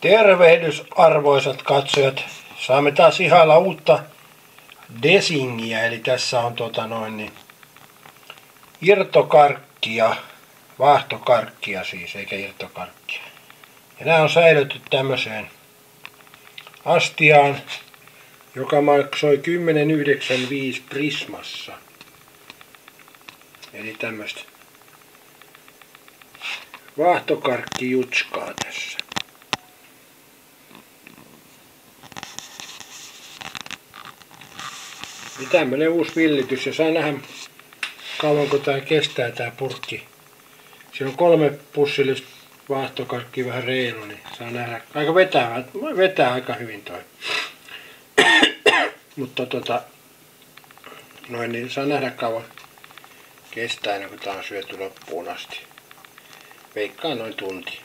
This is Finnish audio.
Tervehdys arvoisat katsojat. Saamme taas ihailla uutta desingiä, eli tässä on tota noin niin, irtokarkkia, vaahtokarkkia siis, eikä irtokarkkia. Ja nämä on säilytty tämmöiseen astiaan, joka maksoi 10,95 Prismassa. Eli tämmöistä vaahtokarkkijutskaa tässä. Niin tämmönen uusi villitys ja saa nähdä kauanko tää kestää tää purkki. Siinä on kolme pussillista vaahtokarkkia vähän reilu, niin saa nähdä. Aika vetää, vetää aika hyvin toi. Mutta tota, noin niin saa nähdä kauan kestää ennen kuin tää on syöty loppuun asti. Veikkaan noin tunti.